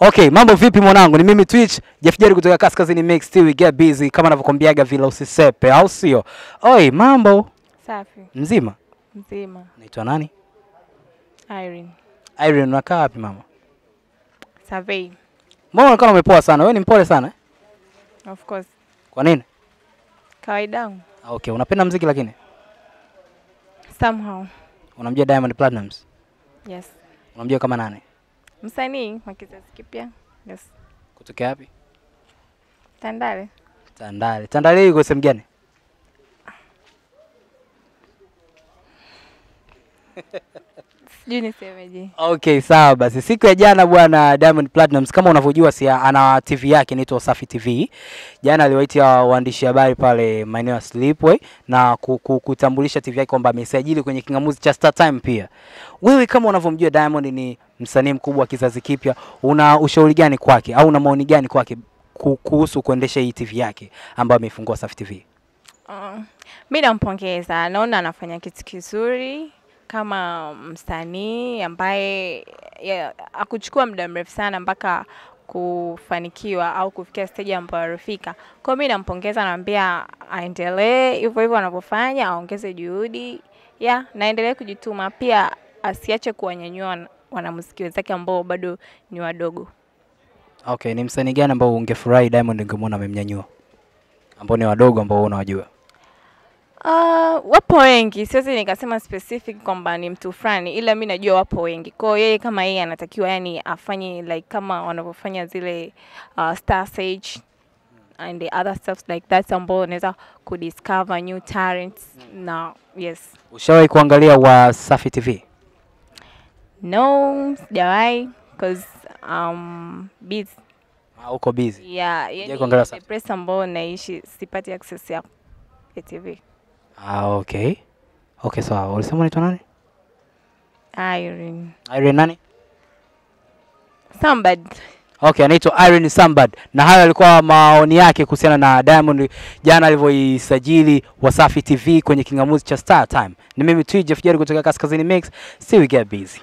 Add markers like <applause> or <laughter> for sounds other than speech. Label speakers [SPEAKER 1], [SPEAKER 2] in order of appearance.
[SPEAKER 1] Okay, mambo vipi mwanangu? Ni mimi Twitch, Jeff Jerry kutoka Kaskazini Mix, TV, we get busy kama anavyokuambiaga vile usisepe, au sio? Oi, mambo
[SPEAKER 2] Safi
[SPEAKER 1] mzima?
[SPEAKER 2] mzima.
[SPEAKER 1] Naitwa nani?
[SPEAKER 2] Irene
[SPEAKER 1] Irene, unakaa wapi mama?
[SPEAKER 2] Survey.
[SPEAKER 1] Mbona unaonekana umepoa sana? Wewe ni mpole sana eh?
[SPEAKER 2] Of course.
[SPEAKER 1] Kwa nini?
[SPEAKER 2] Kawaida yangu.
[SPEAKER 1] Ah, Okay, unapenda mziki lakini
[SPEAKER 2] Somehow.
[SPEAKER 1] unamjua Diamond Platnumz?
[SPEAKER 2] Yes.
[SPEAKER 1] Unamjua kama nani?
[SPEAKER 2] Msanii wa kizazi kipya. Yes.
[SPEAKER 1] Kutokea wapi?
[SPEAKER 2] Tandale.
[SPEAKER 1] Tandale. Tandale yuko sehemu gani? <laughs>
[SPEAKER 2] Sijui nisemeje.
[SPEAKER 1] Okay, sawa basi. Siku ya jana bwana Diamond Platnumz kama unavyojua si ana TV yake inaitwa Wasafi TV. Jana aliwaitia waandishi habari pale maeneo ya Slipway na ku- ku- kutambulisha TV yake kwamba amesajili kwenye kingamuzi cha Star Time pia. Wewe kama unavyomjua Diamond ni msanii mkubwa wa kizazi kipya, una ushauri gani kwake au una maoni gani kwake ku- kuhusu kuendesha hii TV yake ambayo ameifungua Wasafi TV?
[SPEAKER 2] Uh, mi nampongeza, naona anafanya kitu kizuri kama msanii ambaye akuchukua muda mrefu sana mpaka kufanikiwa au kufikia stage ambayo alifika. Kwa mimi mi nampongeza, naambia aendelee hivyo hivyo anavyofanya, aongeze juhudi ya naendelee kujituma, pia asiache kuwanyanyua wanamuziki wenzake ambao bado ni wadogo.
[SPEAKER 1] Okay, ni msanii gani ambao ungefurahi Diamond ungemwona amemnyanyua? Ambao ni wadogo ambao unawajua?
[SPEAKER 2] Uh, wapo wengi, siwezi nikasema specific kwamba ni mtu fulani, ila mi najua wapo wengi. Kwa hiyo yeye kama yeye anatakiwa yani afanye like kama wanavyofanya zile uh, Star Stage and the other stuff like that ambao unaweza kudiscover new talents na yes.
[SPEAKER 1] Ushawahi kuangalia Wasafi TV?
[SPEAKER 2] No, sijawahi because um busy.
[SPEAKER 1] Ah, uko busy.
[SPEAKER 2] Yeah,
[SPEAKER 1] kuangalia
[SPEAKER 2] yani press ambao naishi sipati access ya TV.
[SPEAKER 1] Ah, okay. Okay, sawa. Ulisema unaitwa nani?
[SPEAKER 2] Irene.
[SPEAKER 1] Irene nani?
[SPEAKER 2] Sambad.
[SPEAKER 1] Okay, anaitwa Irene Sambad. Na hayo alikuwa maoni yake kuhusiana na Diamond jana alivyoisajili Wasafi TV kwenye kingamuzi cha Star Time. Ni mimi Twi Jeff Jerry kutoka Kaskazini Mix. See we get busy.